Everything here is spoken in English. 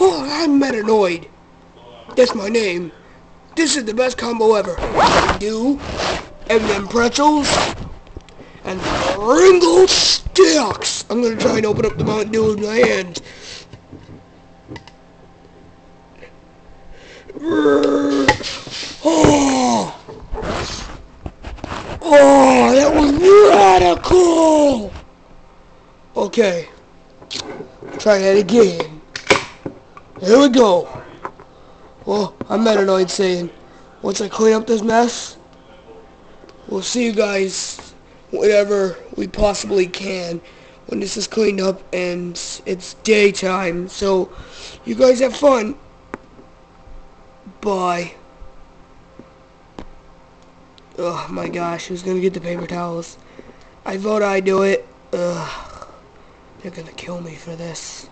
Oh, I'm Metanoid. That's my name. This is the best combo ever. Do M&M pretzels and Pringle sticks. I'm gonna try and open up the Mountain Dew with my hands. Oh, oh, that was radical. Okay, try that again. Here we go. Well, I'm Metanoid saying, once I clean up this mess, we'll see you guys whenever we possibly can when this is cleaned up and it's daytime. So, you guys have fun. Bye. Oh my gosh, who's gonna get the paper towels? I vote I do it. Ugh. They're gonna kill me for this.